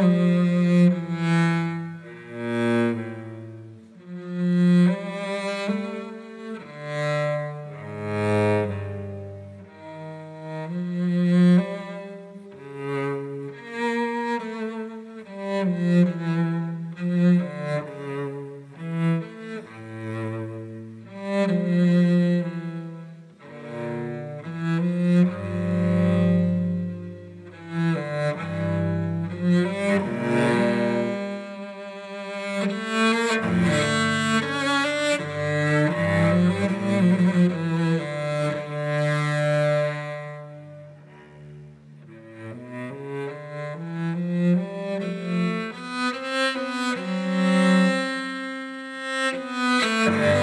mm-hmm. Amen.